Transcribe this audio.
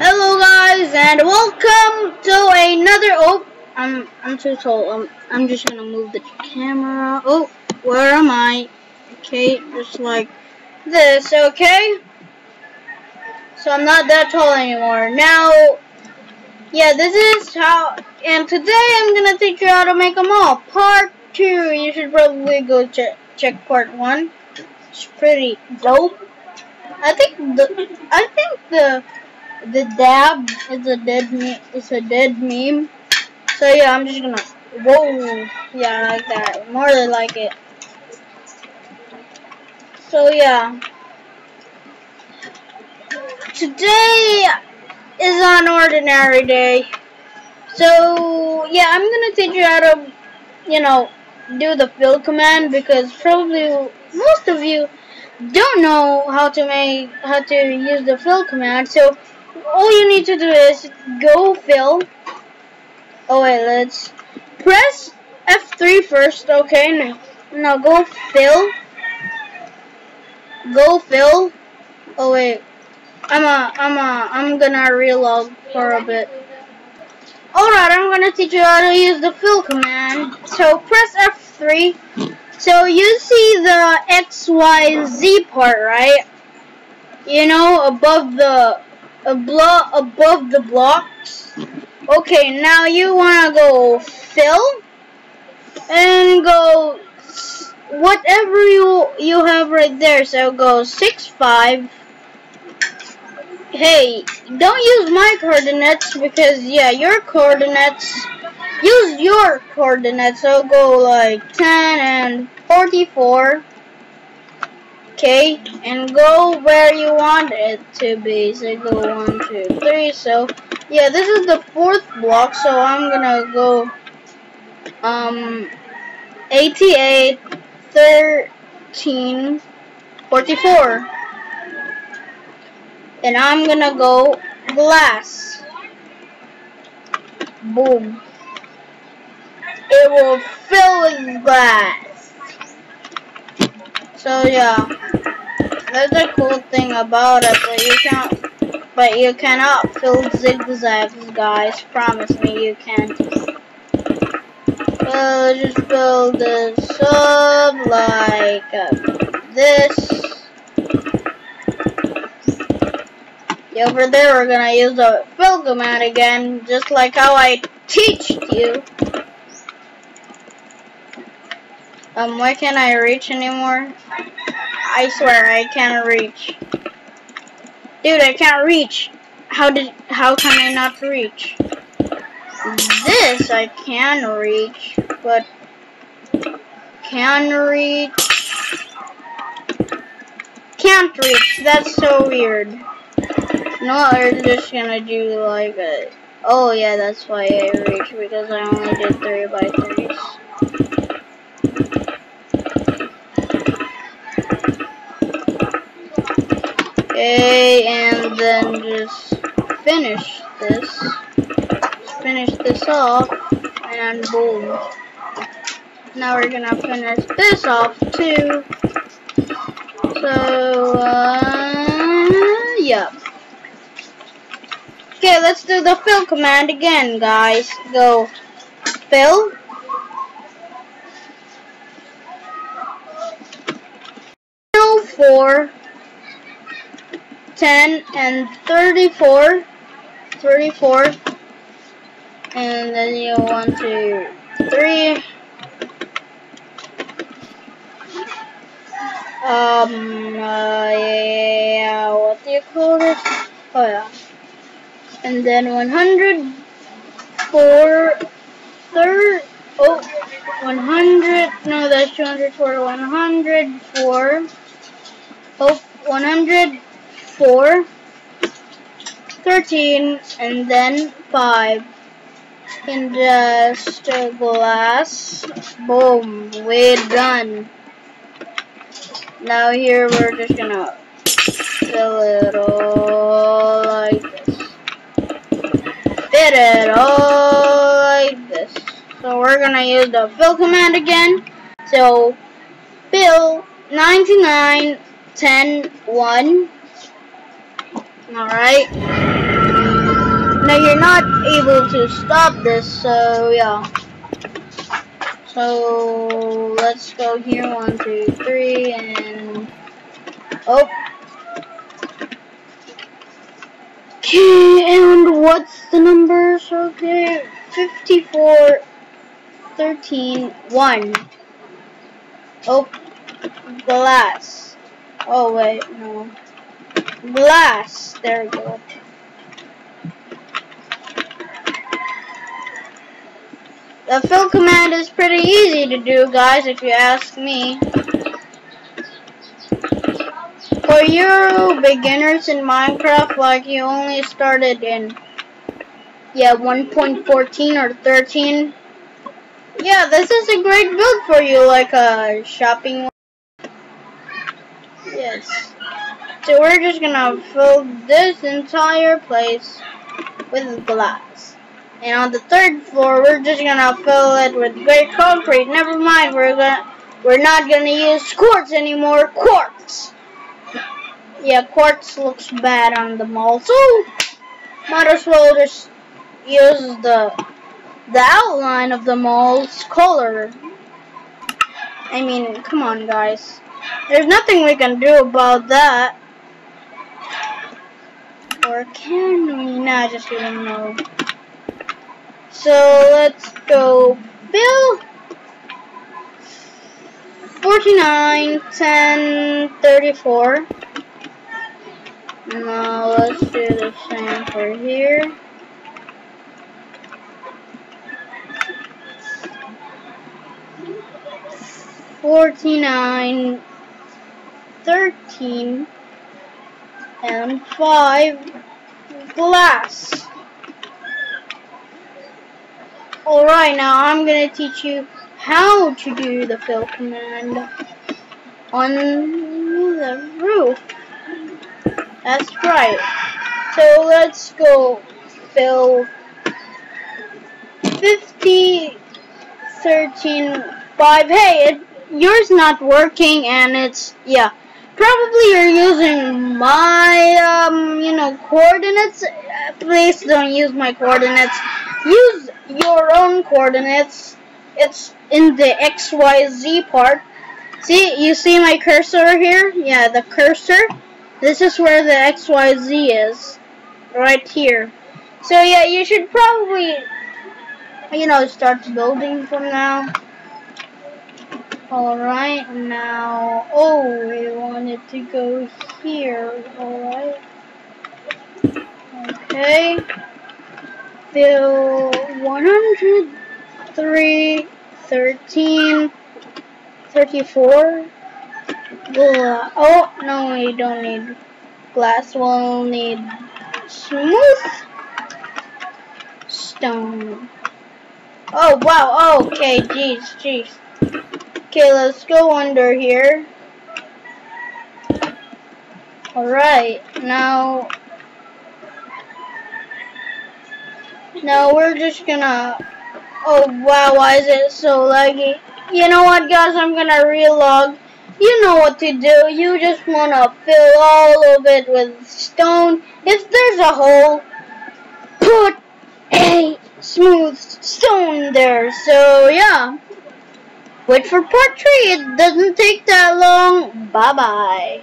Hello guys and welcome to another oh I'm I'm too tall. I'm I'm just gonna move the camera. Oh, where am I? Okay, just like this, okay? So I'm not that tall anymore. Now yeah, this is how and today I'm gonna teach you how to make them all. Part two, you should probably go check check part one. It's pretty dope. I think the I think the the dab is a dead me it's a dead meme. So yeah, I'm just gonna whoa yeah I like that. More than like it. So yeah. Today is an ordinary day. So yeah, I'm gonna teach you how to you know do the fill command because probably most of you don't know how to make how to use the fill command so all you need to do is go fill. Oh wait let's press F3 first. Okay now now go fill. Go fill. Oh wait. I'm a I'm a I'm gonna relog for a bit. Alright I'm gonna teach you how to use the fill command. So press F3 so you see the XYZ part, right? You know, above the above above the blocks. Okay, now you wanna go fill and go whatever you you have right there. So go six five. Hey, don't use my coordinates because yeah, your coordinates use your coordinates. So go like 10 and 44. Okay, and go where you want it to be. So go 1, 2, 3. So, yeah, this is the fourth block. So I'm gonna go um 88, 13, 44. And I'm gonna go glass. Boom it will fill with glass. So yeah, that's a cool thing about it, but you can't, but you cannot fill zigzags, guys. Promise me you can't. So just build this up like uh, this. over there we're gonna use fill command again, just like how I teach you. Um, why can't I reach anymore? I swear, I can't reach. Dude, I can't reach. How did, how can I not reach? This I can reach, but can reach. Can't reach, that's so weird. No, we're just gonna do like a, oh yeah, that's why I reach, because I only did 3 by 3s. Okay, and then just finish this. Just finish this off, and boom. Now we're gonna finish this off too. So, uh, yeah. Okay, let's do the fill command again, guys. Go fill. Four 10 and 34 34 and then you want to 3 um uh, yeah what do you call it oh yeah. And then 100 for third oh 100 no that's 200 for 100 for oh 100 4, 13, and then 5. And just a glass. Boom. We're done. Now here we're just gonna fill it all like this. Fit it all like this. So we're gonna use the fill command again. So fill 99 10 1 Alright. Now you're not able to stop this, so yeah. So let's go here, one, two, three, and oh. Okay, and what's the numbers? Okay, 54, 13, 1. Oh, glass. Oh, wait, no. Glass. There we go. The fill command is pretty easy to do, guys, if you ask me. For you beginners in Minecraft, like you only started in, yeah, 1.14 or 13, yeah, this is a great build for you, like a shopping. Yes. So we're just gonna fill this entire place with glass. And on the third floor, we're just gonna fill it with gray concrete. Never mind, we're gonna we're not gonna use quartz anymore. Quartz. Yeah, quartz looks bad on the mall, so might as well just use the the outline of the mall's color. I mean, come on, guys. There's nothing we can do about that. Or can we? Nah, just don't know. So let's go fill 49, 10, 34. Now let's do the same for here. Forty-nine, thirteen, and five glass. Alright, now I'm going to teach you how to do the fill command on the roof. That's right. So let's go fill 50, 13, 5. Hey, it, yours not working and it's, yeah. Probably you're using my, um, you know, coordinates. Please don't use my coordinates. Use your own coordinates. It's in the XYZ part. See, you see my cursor here? Yeah, the cursor. This is where the XYZ is. Right here. So yeah, you should probably, you know, start building from now. Alright, now, oh, we wanted to go here, alright. Okay fill 103, 13, 34. Blah. Oh, no, we don't need glass. We'll need smooth stone. Oh, wow. Oh, okay, jeez, jeez. Okay, let's go under here. Alright, now Now we're just gonna... Oh wow, why is it so laggy? You know what guys, I'm gonna relog. You know what to do. You just wanna fill all of it with stone. If there's a hole, put a smooth stone there. So yeah. Wait for part 3. It doesn't take that long. Bye-bye.